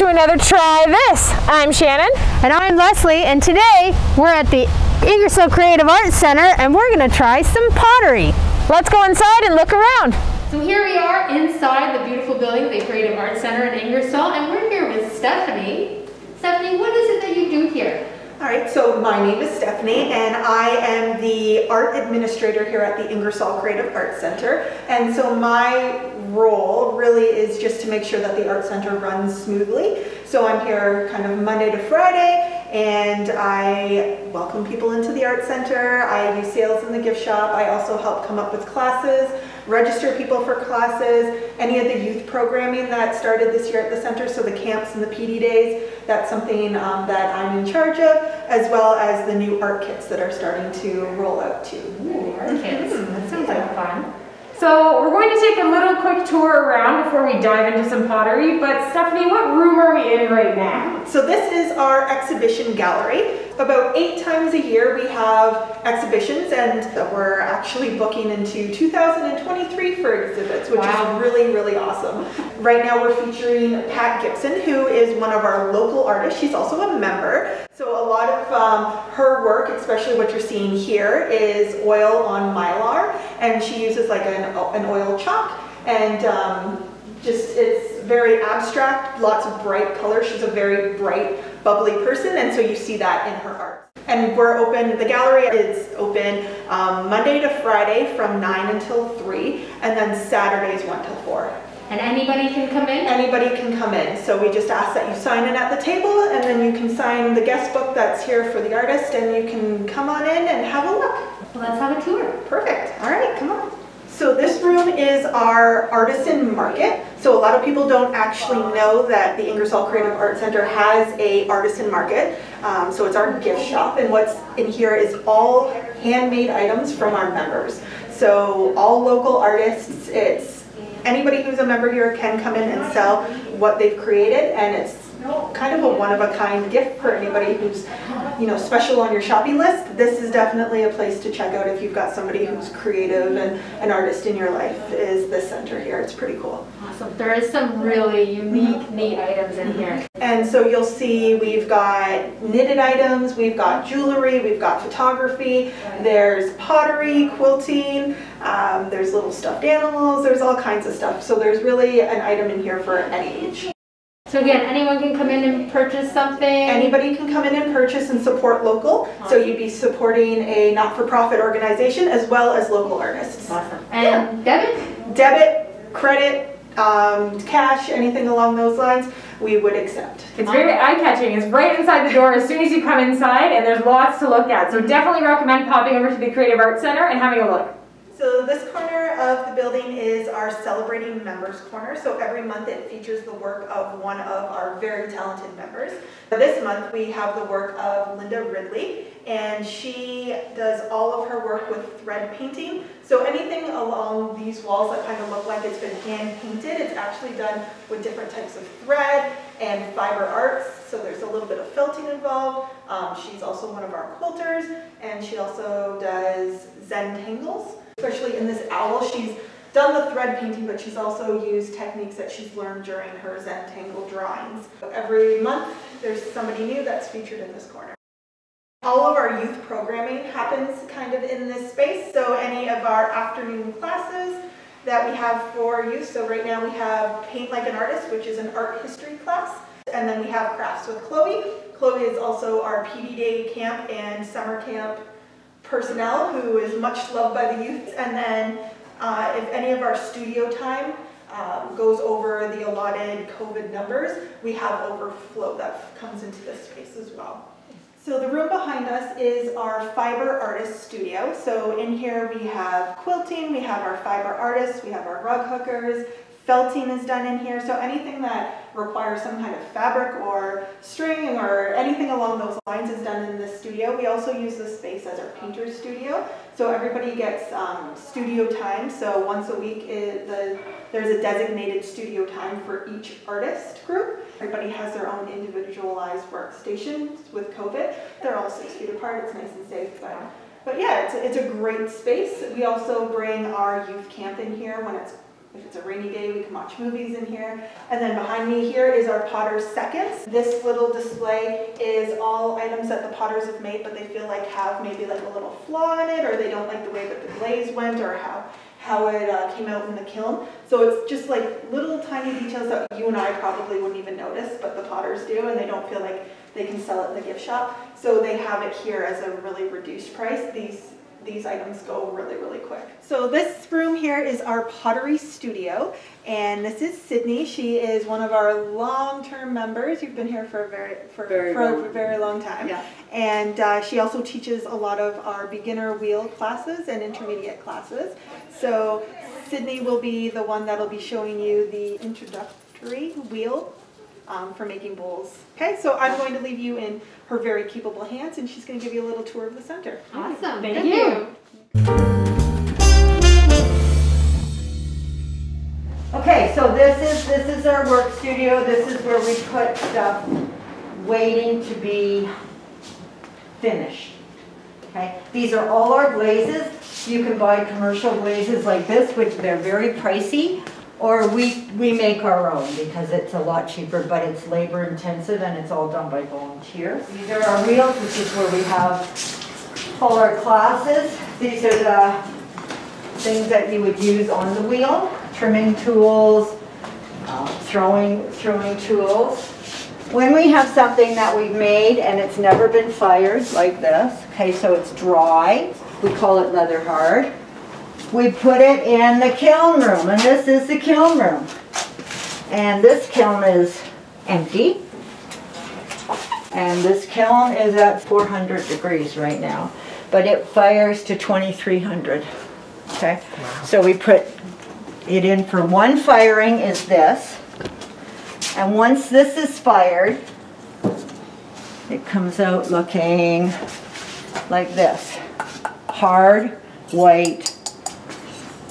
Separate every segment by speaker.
Speaker 1: to another Try This. I'm Shannon.
Speaker 2: And I'm Leslie, and today we're at the Ingersoll Creative Arts Center and we're going to try some pottery.
Speaker 1: Let's go inside and look around.
Speaker 3: So here we are inside the beautiful building, the Creative Arts Center in Ingersoll, and we're here with Stephanie. Stephanie, what is it that you do here?
Speaker 4: All right, so my name is Stephanie and I am the art administrator here at the Ingersoll Creative Arts Center. And so my role really is just to make sure that the Art Center runs smoothly. So I'm here kind of Monday to Friday and I welcome people into the Art Center. I do sales in the gift shop. I also help come up with classes register people for classes, any of the youth programming that started this year at the center, so the camps and the PD days, that's something um, that I'm in charge of, as well as the new art kits that are starting to roll out too.
Speaker 3: Ooh, art kits, mm -hmm. that sounds like fun. So we're going to take a little quick tour around before we dive into some pottery, but Stephanie, what room are we in right now?
Speaker 4: So this is our exhibition gallery. About eight times a year we have exhibitions and we're actually booking into 2023 for exhibits, which wow. is really, really awesome. Right now we're featuring Pat Gibson, who is one of our local artists. She's also a member. So a lot of um, her work, especially what you're seeing here, is oil on mylar, and she uses like an, an oil chalk, and um, just it's very abstract, lots of bright colors. She's a very bright, bubbly person, and so you see that in her art. And we're open, the gallery is open um, Monday to Friday from 9 until 3, and then Saturdays 1 till 4.
Speaker 3: And anybody can come in?
Speaker 4: Anybody can come in. So we just ask that you sign in at the table and then you can sign the guest book that's here for the artist and you can come on in and have a look.
Speaker 3: Well, let's have a tour.
Speaker 4: Perfect. All right, come on. So this room is our artisan market. So a lot of people don't actually know that the Ingersoll Creative Arts Center has a artisan market. Um, so it's our gift shop and what's in here is all handmade items from our members. So all local artists, it's anybody who's a member here can come in and sell what they've created and it's kind of a one-of-a-kind gift for anybody who's you know special on your shopping list. This is definitely a place to check out if you've got somebody who's creative and an artist in your life is this center here. It's pretty cool.
Speaker 3: Awesome. There is some really unique neat items in here.
Speaker 4: And so you'll see we've got knitted items we've got jewelry we've got photography there's pottery quilting um, there's little stuffed animals there's all kinds of stuff. So there's really an item in here for any age
Speaker 3: so again, anyone can come in and purchase something?
Speaker 4: Anybody can come in and purchase and support local. Awesome. So you'd be supporting a not-for-profit organization as well as local artists.
Speaker 3: Awesome. And yeah. debit?
Speaker 4: Debit, credit, um, cash, anything along those lines, we would accept.
Speaker 3: It's very eye-catching. It's right inside the door as soon as you come inside, and there's lots to look at. So definitely recommend popping over to the Creative Arts Center and having a look.
Speaker 4: So this corner of the building is our Celebrating Members Corner. So every month it features the work of one of our very talented members. This month we have the work of Linda Ridley and she does all of her work with thread painting. So anything along these walls that kind of look like it's been hand painted, it's actually done with different types of thread and fiber arts. So there's a little bit of felting involved. Um, she's also one of our quilters and she also does Zentangles especially in this owl. She's done the thread painting, but she's also used techniques that she's learned during her Zentangle drawings. Every month, there's somebody new that's featured in this corner. All of our youth programming happens kind of in this space, so any of our afternoon classes that we have for youth, so right now we have Paint Like an Artist, which is an art history class, and then we have Crafts with Chloe. Chloe is also our PD Day camp and summer camp personnel who is much loved by the youth. And then uh, if any of our studio time um, goes over the allotted COVID numbers, we have overflow that comes into this space as well. So the room behind us is our fiber artist studio. So in here we have quilting, we have our fiber artists, we have our rug hookers, felting is done in here. So anything that requires some kind of fabric or string or anything along those lines is done in this studio. We also use this space as our painter's studio. So everybody gets um, studio time. So once a week, the, there's a designated studio time for each artist group. Everybody has their own individualized workstations with COVID. They're all six feet apart. It's nice and safe. But, but yeah, it's it's a great space. We also bring our youth camp in here when it's if it's a rainy day, we can watch movies in here. And then behind me here is our Potter's Seconds. This little display is all items that the Potters have made, but they feel like have maybe like a little flaw in it, or they don't like the way that the glaze went, or how how it uh, came out in the kiln. So it's just like little tiny details that you and I probably wouldn't even notice, but the Potters do, and they don't feel like they can sell it in the gift shop. So they have it here as a really reduced price. These these items go really, really quick. So this room here is our pottery studio, and this is Sydnie. She is one of our long-term members. You've been here for a very, for,
Speaker 5: Very
Speaker 4: for
Speaker 5: long.
Speaker 4: a very long time.
Speaker 5: Yeah.
Speaker 4: And uh, she also teaches a lot of our beginner wheel classes and intermediate classes. So Sydnie will be the one that'll be showing you the introductory wheel um, for making bowls. Okay, so I'm going to leave you in her very capable hands, and she's going to give you a little tour of the center.
Speaker 2: Awesome.
Speaker 3: Thank you.
Speaker 5: Okay, so this is, this is our work studio. This is where we put stuff waiting to be finished. Okay, these are all our glazes. You can buy commercial glazes like this, which they're very pricey, or we, we make our own because it's a lot cheaper, but it's labor intensive and it's all done by volunteers. These are our wheels, which is where we have all our classes. These are the things that you would use on the wheel, trimming tools, uh, throwing, throwing tools. When we have something that we've made and it's never been fired, like this, okay, so it's dry, we call it leather hard, we put it in the kiln room, and this is the kiln room. And this kiln is empty. And this kiln is at 400 degrees right now, but it fires to 2300. Okay, so we put it in for one firing is this. And once this is fired, it comes out looking like this. Hard, white,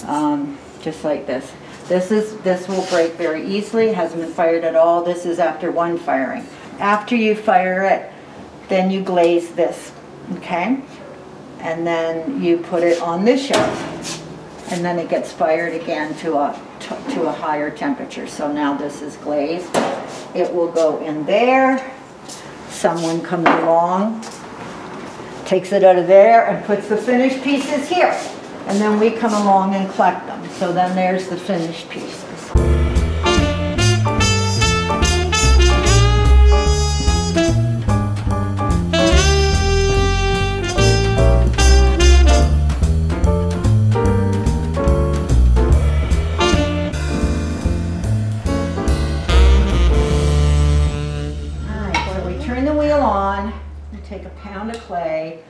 Speaker 5: um, just like this. This is this will break very easily. Hasn't been fired at all. This is after one firing. After you fire it, then you glaze this, okay? And then you put it on this shelf, and then it gets fired again to a to, to a higher temperature. So now this is glazed. It will go in there. Someone comes along, takes it out of there, and puts the finished pieces here. And then we come along and collect them. So then there's the finished pieces. Alright, so we turn the wheel on, we take a pound of clay,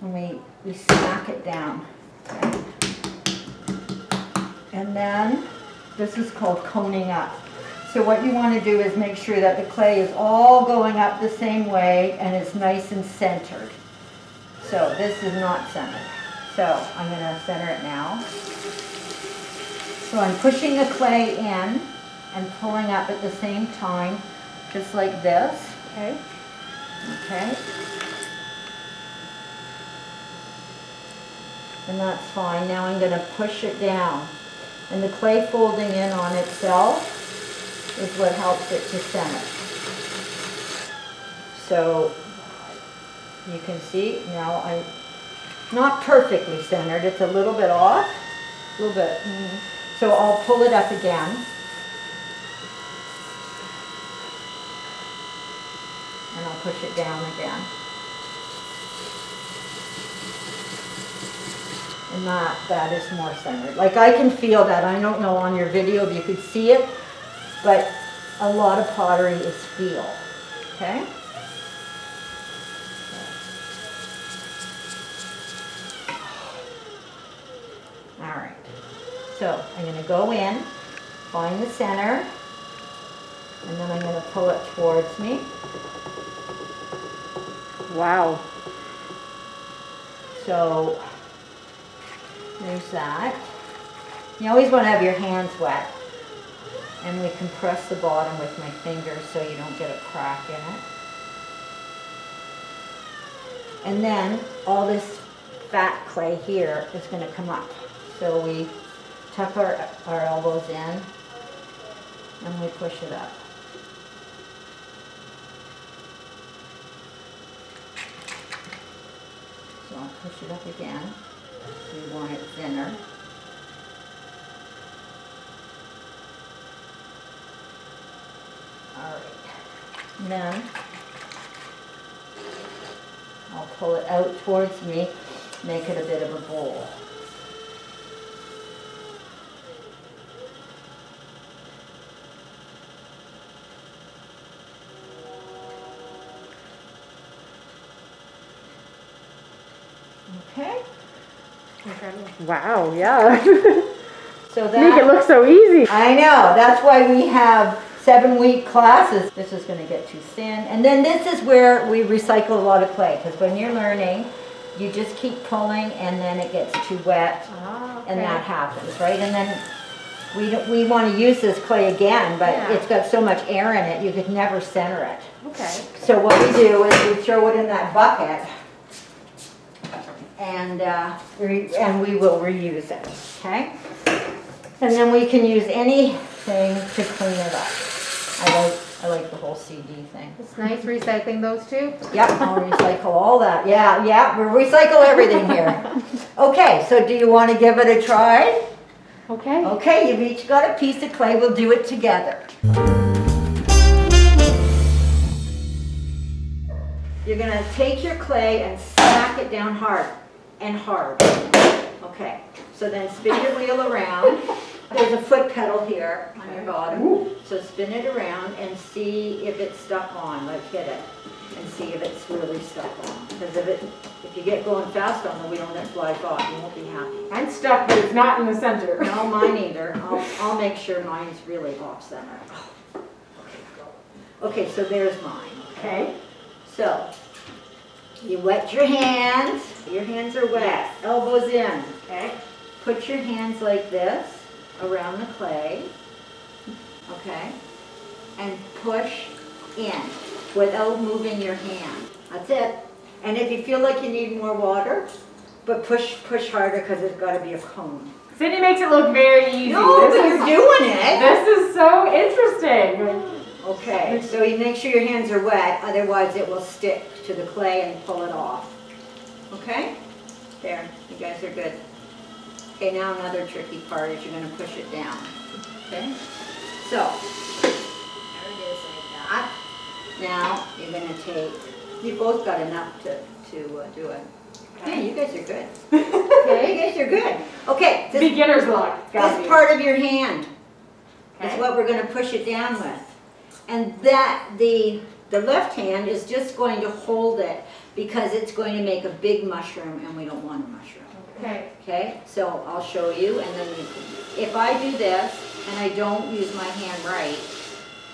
Speaker 5: and we, we smack it down. And then, this is called coning up. So what you want to do is make sure that the clay is all going up the same way and it's nice and centered. So this is not centered. So I'm going to center it now. So I'm pushing the clay in and pulling up at the same time, just like this.
Speaker 2: Okay.
Speaker 5: Okay. And that's fine. Now I'm going to push it down. And the clay folding in on itself is what helps it to center. So you can see now I'm not perfectly centered. It's a little bit off. A little bit. mm. So I'll pull it up again. and I'll push it down again. And that, that is more centered. Like I can feel that. I don't know on your video if you could see it, but a lot of pottery is feel, okay? All right, so I'm gonna go in, find the center, and then I'm gonna pull it towards me.
Speaker 2: Wow.
Speaker 5: So there's that. You always want to have your hands wet. And we compress the bottom with my fingers so you don't get a crack in it. And then all this fat clay here is going to come up. So we tuck our, our elbows in, and we push it up. So I'll push it up again. We want it thinner. All right. Then I'll pull it out towards me, make it a bit of a bowl. Okay,
Speaker 3: Wow, yeah.
Speaker 5: so that.
Speaker 3: Make it look so easy.
Speaker 5: I know, that's why we have seven week classes. This is gonna get too thin. And then this is where we recycle a lot of clay, because when you're learning, you just keep pulling and then it gets too wet
Speaker 3: Ah,
Speaker 5: and that happens, right? And then we, don't- we wanna use this clay again, but
Speaker 3: Yeah.
Speaker 5: it's got so much air in it, you could never center it.
Speaker 3: Okay.
Speaker 5: So what we do is we throw it in that bucket and, uh, re- and we will reuse it, okay? And then we can use anything to clean it up. I like, I like the whole CD thing.
Speaker 2: It's nice recycling those two.
Speaker 5: Yep, I'll recycle all that. Yeah, yeah, we recycle everything here. Okay, so do you want to give it a try?
Speaker 3: Okay.
Speaker 5: Okay, you've each got a piece of clay, we'll do it together. You're gonna take your clay and smack it down hard and hard. Okay, so then spin your wheel around. There's a foot pedal here on your bottom. So spin it around and see if it's stuck on, like hit it. And see if it's really stuck on. Because if it, if you get going fast on the wheel and it flies off, you won't be happy.
Speaker 3: I'm stuck, but it's not in the center.
Speaker 5: No, mine either. I'll, I'll make sure mine's really off center. Oh. Okay. Okay, so there's mine.
Speaker 3: Okay.
Speaker 5: So, you wet your hands. Your hands are wet. Elbows in.
Speaker 3: Okay.
Speaker 5: Put your hands like this around the clay. Okay? And push in without moving your hand. That's it. And if you feel like you need more water, but push, push harder because it's got to be a cone.
Speaker 3: Cindy makes it look very easy.
Speaker 5: No,
Speaker 3: this
Speaker 5: but
Speaker 3: is,
Speaker 5: you're doing it.
Speaker 3: This is so interesting.
Speaker 5: Okay, so you make sure your hands are wet, otherwise it will stick to the clay and pull it off. Okay? There, you guys are good. Okay, now another tricky part is you're gonna push it down. Okay? So, there it is like that. Now, you're gonna take, you both got enough to, to uh, do it. Yeah, you guys are good. Okay, you guys are good. Okay, this,
Speaker 3: Beginner's luck.
Speaker 5: This part of your hand is what we're gonna push it down with. And that, the, the left hand is just going to hold it because it's going to make a big mushroom and we don't want a mushroom.
Speaker 3: Okay.
Speaker 5: Okay, so I'll show you and then if I do this and I don't use my hand right,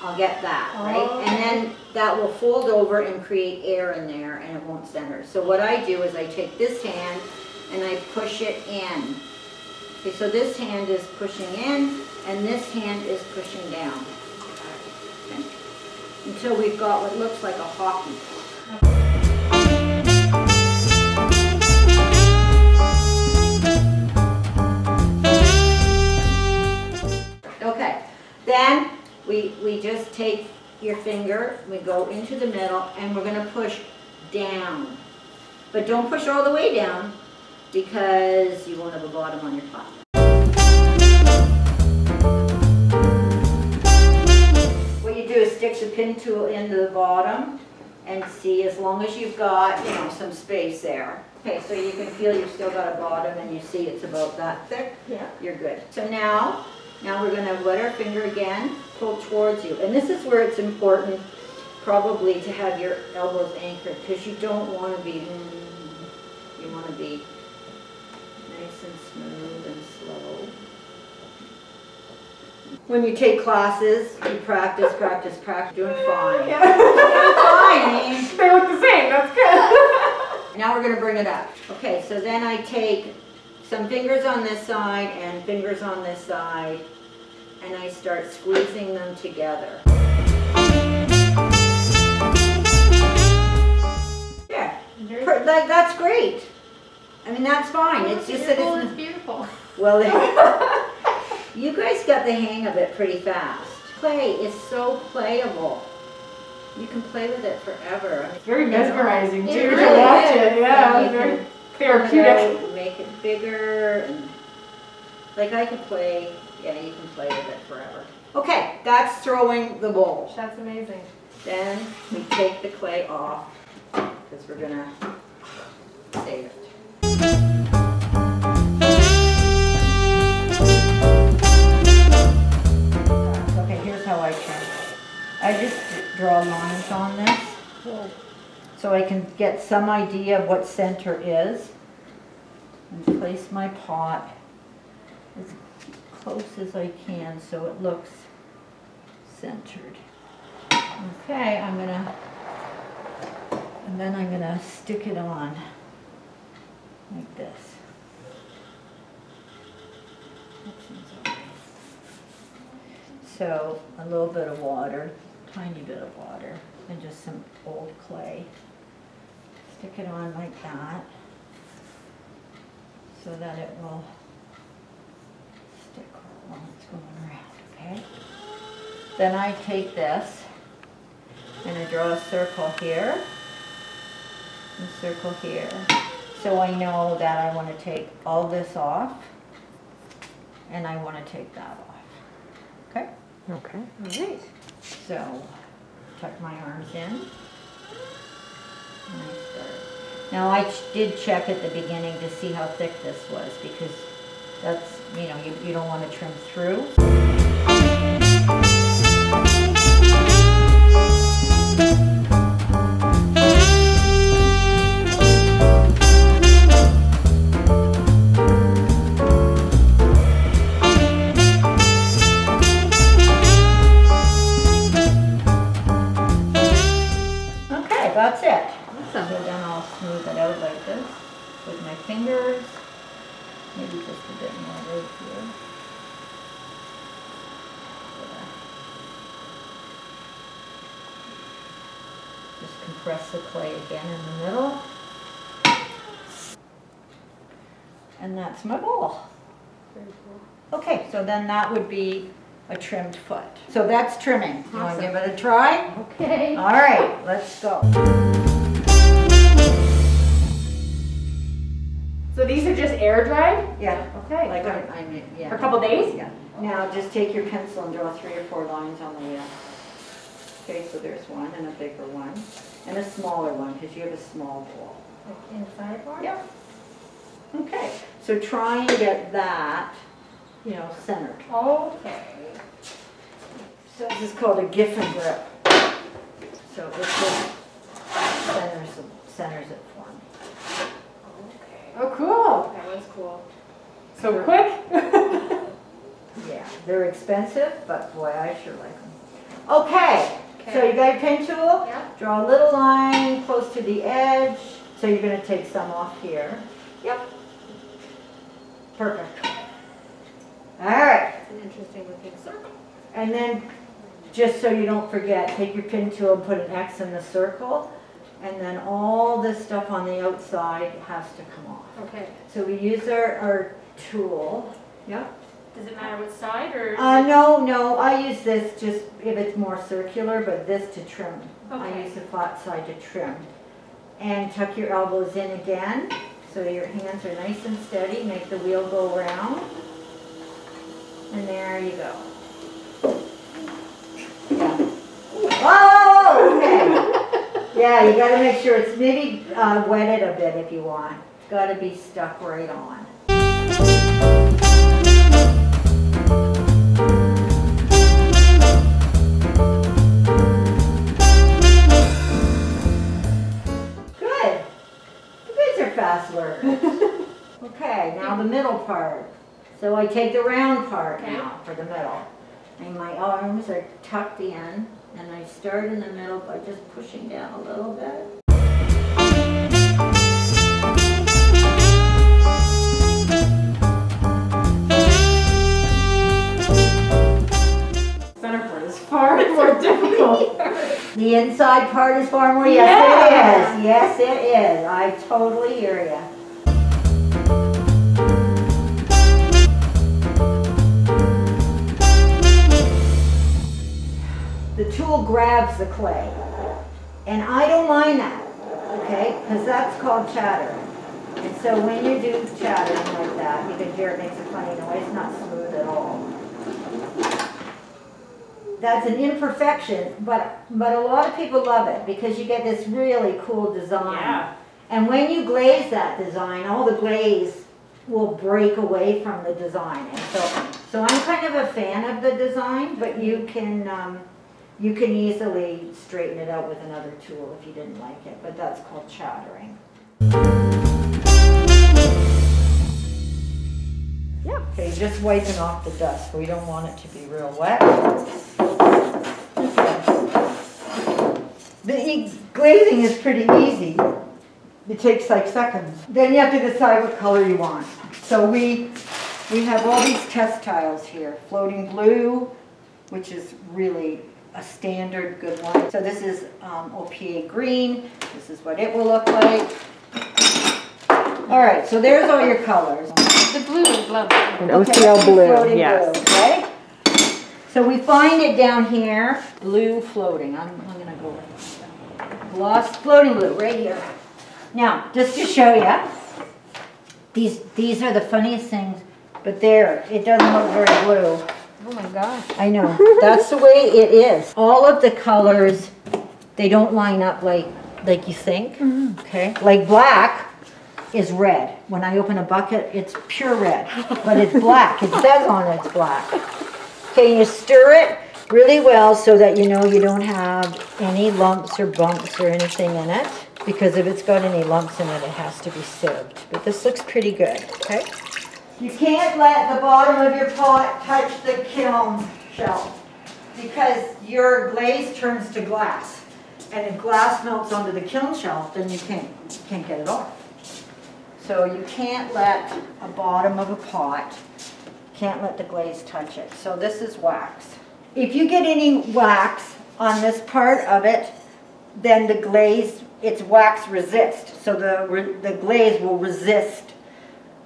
Speaker 5: I'll get that, right? Oh. And then that will fold over and create air in there and it won't center. So what I do is I take this hand and I push it in. Okay, so this hand is pushing in and this hand is pushing down. Until we've got what looks like a hockey. Okay, then we, we just take your finger, we go into the middle, and we're gonna push down. But don't push all the way down, because you won't have a bottom on your pot. Is stick the pin tool into the bottom, and see, as long as you've got, you know, some space there. Okay, so you can feel you've still got a bottom, and you see it's about that thick
Speaker 3: Yeah.
Speaker 5: you're good. So now, now we're gonna wet our finger again, pull towards you. And this is where it's important probably to have your elbows anchored because you don't wanna be, mm, you wanna be nice and smooth and slow. When you take classes, you practice, practice, practice, doing fine. Doing fine.
Speaker 3: They look the same. That's good.
Speaker 5: Now we're gonna bring it up. Okay, so then I take some fingers on this side and fingers on this side, and I start squeezing them together. Yeah, per- like, that's great. I mean, that's fine, it's just that it's,
Speaker 2: beautiful.
Speaker 5: well, You guys got the hang of it pretty fast. Clay is so playable. You can play with it forever. I mean,
Speaker 3: Very mesmerizing too
Speaker 2: It
Speaker 3: to watch
Speaker 2: is.
Speaker 3: it. Yeah,
Speaker 5: you
Speaker 3: it's very
Speaker 5: can
Speaker 3: therapeutic.
Speaker 5: Make it- Make it bigger and, like I could play, yeah, you can play with it forever. Okay, that's throwing the bowl.
Speaker 3: That's amazing.
Speaker 5: Then we take the clay off, because we're gonna save it. On this, so I can get some idea of what center is. And place my pot as close as I can so it looks centered. Okay, I'm gonna, and then I'm gonna stick it on like this. So a little bit of water, tiny bit of water, and just some old clay. Stick it on like that so that it will stick while it's going around, okay? Then I take this and I draw a circle here, and a circle here. So I know that I want to take all this off, and I want to take that off. Okay?
Speaker 2: Okay.
Speaker 3: All right.
Speaker 5: So, tuck my arms in. Now, I did check at the beginning to see how thick this was, because that's, you know, you, you don't want to trim through. Then that would be a trimmed foot. So that's trimming. You want to give it a try?
Speaker 2: Okay.
Speaker 5: All right, let's go.
Speaker 3: So these are just air dried?
Speaker 5: Yeah,
Speaker 3: Okay.
Speaker 5: like I, I mean,
Speaker 3: For a couple days?
Speaker 5: Yeah. Now just take your pencil and draw three or four lines on the wheel. Okay, so there's one and a bigger one and a smaller one because you have a small bowl.
Speaker 2: Inside one?
Speaker 5: Yep. Okay, so try and get that, you know, centered.
Speaker 3: Okay.
Speaker 5: So this is called a Giffin Grip. So this just centers, centers it for me. Okay.
Speaker 3: Oh, cool.
Speaker 2: That was cool.
Speaker 3: So quick?
Speaker 5: Yeah, they're expensive, but boy, I sure like them. Okay,
Speaker 2: okay.
Speaker 5: so you got your pen tool?
Speaker 2: Yep.
Speaker 5: Draw a little line close to the edge. So you're gonna take some off here. Yep. Perfect. All right,
Speaker 2: It's an interesting looking circle.
Speaker 5: and then, just so you don't forget, take your pin tool and put an X in the circle. And then all this stuff on the outside has to come off.
Speaker 2: Okay.
Speaker 5: So we use our, our tool. Yep.
Speaker 2: Does it matter which side or?
Speaker 5: Uh, no, no, I use this just if it's more circular, but this to trim.
Speaker 2: Okay.
Speaker 5: I use the flat side to trim. And tuck your elbows in again, so your hands are nice and steady, make the wheel go around. And there you go. Yeah. Oh, okay. Yeah, you gotta make sure it's maybe uh, wet it a bit if you want. It's gotta be stuck right on. Good. You guys are fast learners. Okay, now the middle part. So I take the round part
Speaker 2: Okay.
Speaker 5: now for the middle. And my arms are tucked in, and I start in the middle by just pushing down a little bit.
Speaker 3: Center part is far more difficult.
Speaker 5: The inside part is far more, yes it is, yes it is. I totally hear you. Grabs the clay. And I don't mind that, okay? Because that's called chattering. And so when you do chattering like that, you can hear it makes a funny noise, not smooth at all. That's an imperfection, but, but a lot of people love it because you get this really cool design.
Speaker 3: Yeah.
Speaker 5: And when you glaze that design, all the glaze will break away from the design. And so, so I'm kind of a fan of the design, but you can, um, you can easily straighten it out with another tool if you didn't like it, but that's called chattering.
Speaker 1: Yeah.
Speaker 5: Okay, just wiping off the dust. We don't want it to be real wet. The glazing is pretty easy. It takes like seconds. Then you have to decide what color you want. So we, we have all these test tiles here. Floating blue, which is really a standard good one. So this is um, OPA green. This is what it will look like. All right, so there's all your colors.
Speaker 3: The blue is lovely.
Speaker 1: An OCL
Speaker 5: that's
Speaker 1: blue, yes.
Speaker 5: blue, Okay? So we find it down here, blue floating, I'm, I'm gonna go with gloss floating blue, right here. Now, just to show you, these, these are the funniest things, but there, it doesn't look very blue.
Speaker 2: Oh my gosh.
Speaker 5: I know, that's the way it is. All of the colors, they don't line up like, like you think, mm-hmm. okay? Like black is red. When I open a bucket, it's pure red, but it's black. It says on it's black. Okay, you stir it really well so that you know you don't have any lumps or bumps or anything in it. Because if it's got any lumps in it, it has to be sieved. But this looks pretty good, okay? You can't let the bottom of your pot touch the kiln shelf because your glaze turns to glass. And if glass melts onto the kiln shelf, then you can't, can't get it off. So you can't let a bottom of a pot, can't let the glaze touch it. So this is wax. If you get any wax on this part of it, then the glaze, it's wax resist. So the, the glaze will resist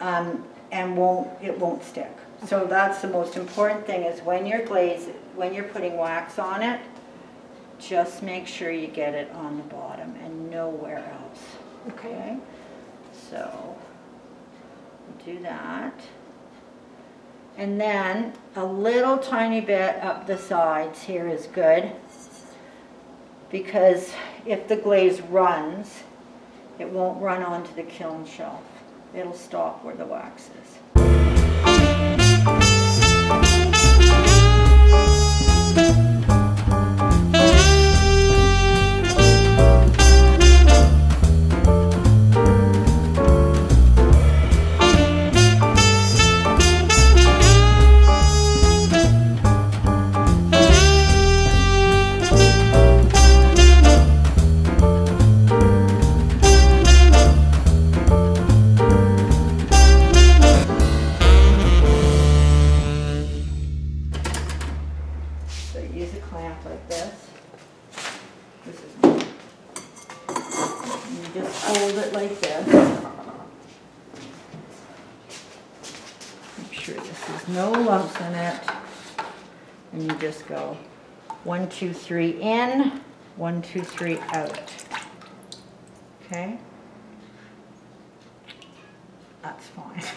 Speaker 5: um, and won't, it won't stick. So that's the most important thing is when you're glaze, when you're putting wax on it, just make sure you get it on the bottom and nowhere else. Okay? So, do that. And then a little tiny bit up the sides here is good. Because if the glaze runs, it won't run onto the kiln shelf. It'll stop where the wax is. Two, three in, one, two, three out. Okay? That's fine.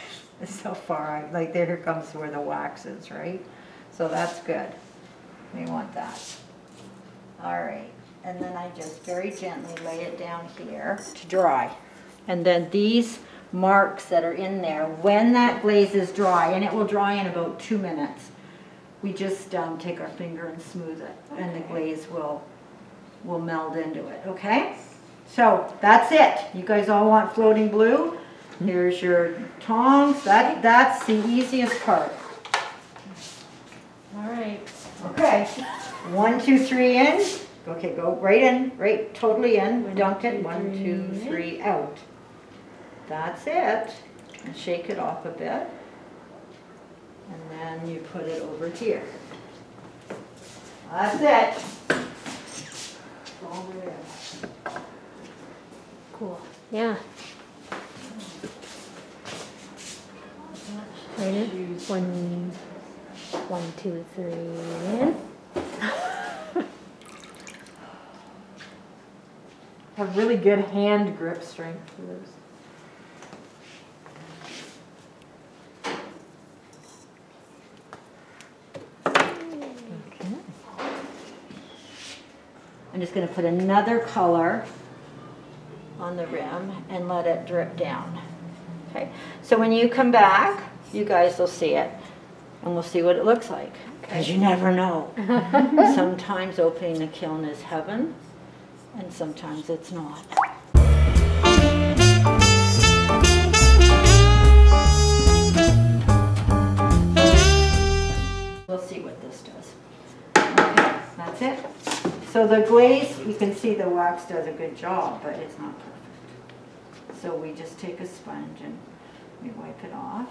Speaker 5: So far, I- like there comes where the wax is, right? So that's good. We want that. All right, and then I just very gently lay it down here to dry. And then these marks that are in there, when that glaze is dry, and it will dry in about two minutes, we just um, take our finger and smooth it, and the glaze will, will meld into it, okay? So, that's it. You guys all want floating blue? Here's your tongs, that, that's the easiest part.
Speaker 3: All right.
Speaker 5: Okay, one, two, three in. Okay, go right in, right totally in, dunk it, one, two, three, out. That's it. And shake it off a bit. And then you put it over here. That's it. Over there.
Speaker 2: Cool. Yeah. Right in. One, one, two, three, in.
Speaker 3: have really good hand grip strength for those.
Speaker 5: I'm just gonna put another color on the rim and let it drip down. Okay, so when you come back, you guys will see it and we'll see what it looks like. Because you never know. Sometimes opening a kiln is heaven and sometimes it's not. We'll see what this does. Okay, that's it. So the glaze, you can see the wax does a good job, but it's not perfect. So we just take a sponge and we wipe it off.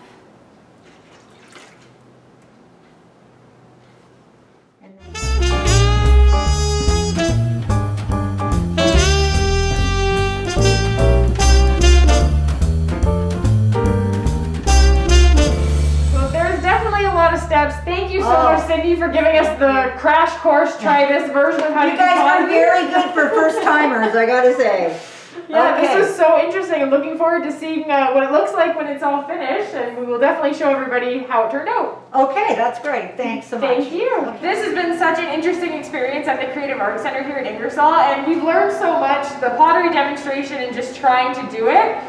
Speaker 3: Cindy, for giving us the crash course. Try this version of how to
Speaker 5: You
Speaker 3: do
Speaker 5: guys are very good for first timers, I gotta say.
Speaker 3: Yeah,
Speaker 5: Okay.
Speaker 3: this is so interesting. I'm looking forward to seeing uh, what it looks like when it's all finished, and we will definitely show everybody how it turned out.
Speaker 5: Okay, that's great, thanks so much.
Speaker 3: Thank you. This has been such an interesting experience at the Creative Arts Center here at Ingersoll, and we've learned so much. The pottery demonstration and just trying to do it,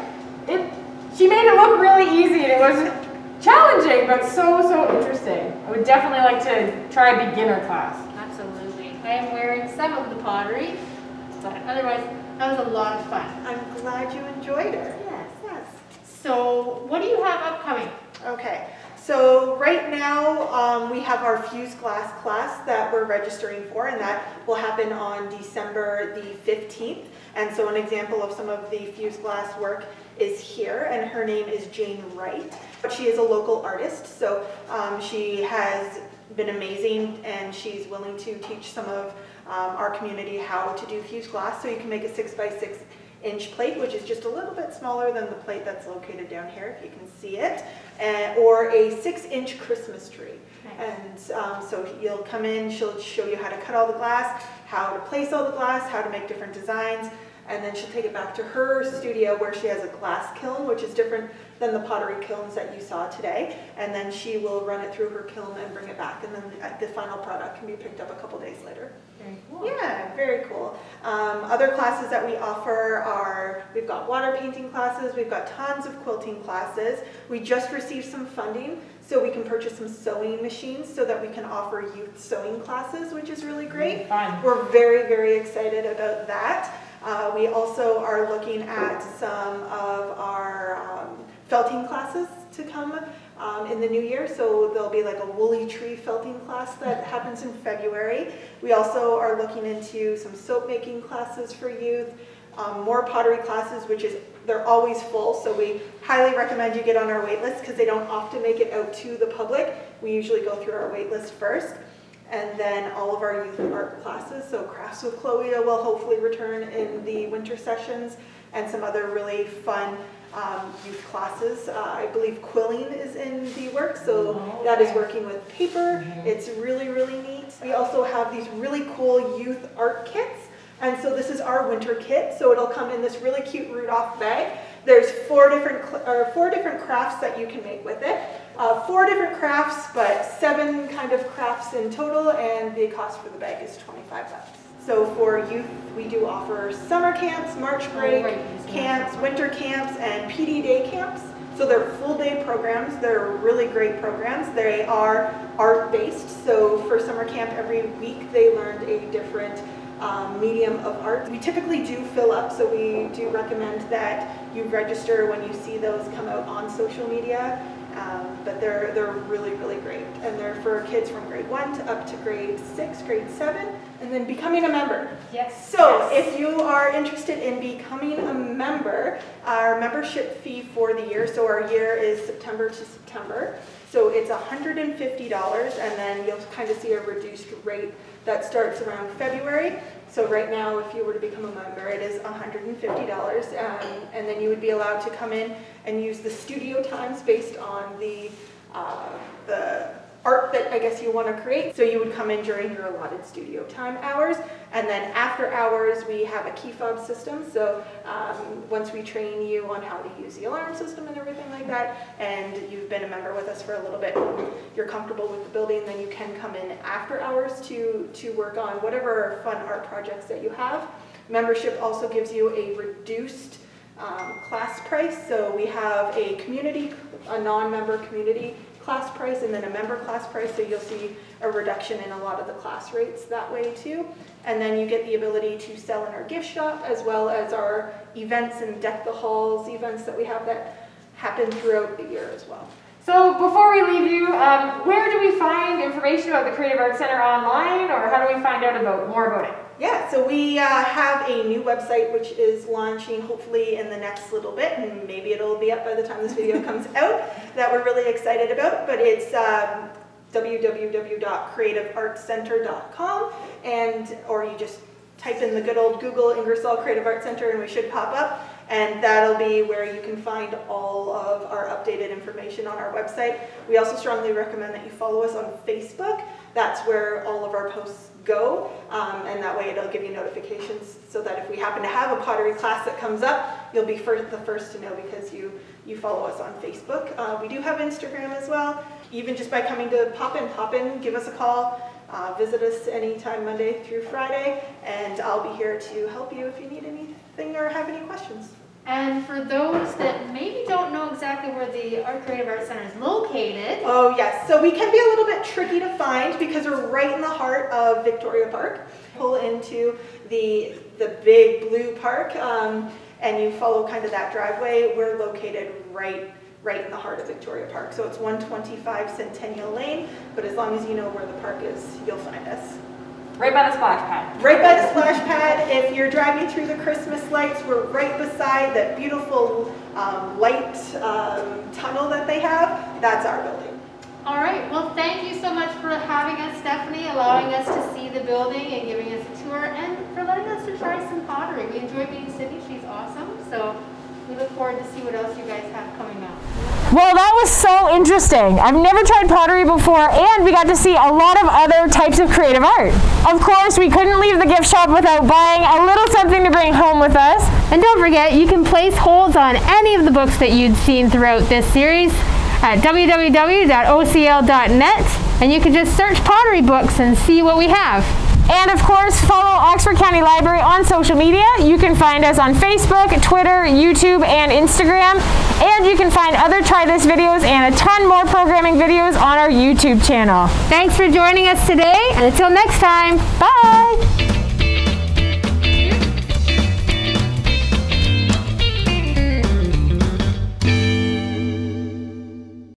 Speaker 3: it she made it look really easy, and it was challenging, but so so interesting. I would definitely like to try a beginner class.
Speaker 2: Absolutely. I am wearing some of the pottery, but otherwise, that was a lot of fun.
Speaker 4: I'm glad you enjoyed it.
Speaker 2: Yes.
Speaker 4: Yes.
Speaker 2: So, what do you have upcoming?
Speaker 4: Okay, so right now, um, we have our fused glass class that we're registering for, and that will happen on December the 15th. And so an example of some of the fused glass work is here, and her name is Jane Wright. But she is a local artist, so um, she has been amazing, and she's willing to teach some of um, our community how to do fused glass. So you can make a six by six inch plate, which is just a little bit smaller than the plate that's located down here, if you can see it, and, or a six inch Christmas tree. And um, so you'll come in, she'll show you how to cut all the glass, how to place all the glass, how to make different designs, and then she'll take it back to her studio where she has a glass kiln, which is different than the pottery kilns that you saw today. And then she will run it through her kiln and bring it back, and then the- the final product can be picked up a couple days later.
Speaker 2: Very cool.
Speaker 4: Yeah, very cool. Um, other classes that we offer are, we've got water painting classes, we've got tons of quilting classes. We just received some funding, so we can purchase some sewing machines so that we can offer youth sewing classes, which is really great.
Speaker 3: Fun.
Speaker 4: We're very, very excited about that. Uh, we also are looking at some of our um, felting classes to come um, in the new year. So there'll be like a woolly tree felting class that happens in February. We also are looking into some soap making classes for youth, um, more pottery classes, which is they're always full. So we highly recommend you get on our wait list because they don't often make it out to the public. We usually go through our wait list first. And then all of our youth art classes, so Crafts with Chloe will hopefully return in the winter sessions, and some other really fun um, youth classes. Uh, I believe quilling is in the works, so that is working with paper. It's really, really neat. We also have these really cool youth art kits, and so this is our winter kit, so it'll come in this really cute Rudolph bag. There's four different, or four different crafts that you can make with it. Uh, four different crafts, but seven kind of crafts in total, and the cost for the bag is 25 bucks. So for youth, we do offer summer camps, March break
Speaker 2: right,
Speaker 4: camps, winter camps, and PD day camps. So they're full day programs. They're really great programs. They are art based. So for summer camp, every week they learned a different um, medium of art. We typically do fill up, so we do recommend that you register when you see those come out on social media. Um, but they're they're really really great, and they're for kids from grade one to up to grade six, grade seven, and then becoming a member.
Speaker 2: Yes.
Speaker 4: So if you are interested in becoming a member, our membership fee for the year, so our year is September to September. So it's $150 and then you'll kind of see a reduced rate that starts around February. So right now, if you were to become a member, it is $150. Um, and then you would be allowed to come in and use the studio times based on the, uh, the art that I guess you want to create. So you would come in during your allotted studio time hours, and then after hours we have a key fob system. So um, once we train you on how to use the alarm system and everything like that, and you've been a member with us for a little bit, you're comfortable with the building, then you can come in after hours to to work on whatever fun art projects that you have. Membership also gives you a reduced um, class price. So we have a community, a non-member community class price and then a member class price, so you'll see a reduction in a lot of the class rates that way too. And then you get the ability to sell in our gift shop as well as our events and deck the halls events that we have that happen throughout the year as well.
Speaker 3: So before we leave you, um, where do we find information about the Creative Arts Center online or how do we find out about more about it?
Speaker 4: Yeah, so we uh, have a new website which is launching hopefully in the next little bit, and maybe it'll be up by the time this video comes out, that we're really excited about, but it's um, www.creativeartscenter.com, and or you just type in the good old Google Ingersoll Creative Arts Center and we should pop up and that'll be where you can find all of our updated information on our website. We also strongly recommend that you follow us on Facebook. That's where all of our posts go, um, and that way it'll give you notifications so that if we happen to have a pottery class that comes up, you'll be first, the first to know because you, you follow us on Facebook. Uh, we do have Instagram as well. Even just by coming to Pop In, Pop In, give us a call. Uh, visit us anytime Monday through Friday, and I'll be here to help you if you need anything or have any questions.
Speaker 2: And for those that maybe don't know exactly where the Art Creative Arts Center is located.
Speaker 4: Oh yes, so we can be a little bit tricky to find because we're right in the heart of Victoria Park. Pull into the, the big blue park um, and you follow kind of that driveway. We're located right right in the heart of Victoria Park. So it's 125 Centennial Lane, but as long as you know where the park is, you'll find us.
Speaker 3: Right by the splash pad.
Speaker 4: Right by the splash pad. If you're driving through the Christmas lights, we're right beside that beautiful um, light um, tunnel that they have. That's our building.
Speaker 2: All right, well thank you so much for having us, Stephanie, allowing us to see the building and giving us a tour and for letting us to try some pottery. We enjoyed meeting Sydnie, she's awesome. So we look forward to see what else you guys have coming up.
Speaker 1: Well, that was so interesting. I've never tried pottery before, and we got to see a lot of other types of creative art. Of course, we couldn't leave the gift shop without buying a little something to bring home with us.
Speaker 2: And don't forget, you can place holds on any of the books that you'd seen throughout this series at www.ocl.net, and you can just search pottery books and see what we have.
Speaker 1: And of course, follow Oxford County Library on social media. You can find us on Facebook, Twitter, YouTube, and Instagram. And you can find other Try This videos and a ton more programming videos on our YouTube channel.
Speaker 2: Thanks for joining us today, and until next time, bye!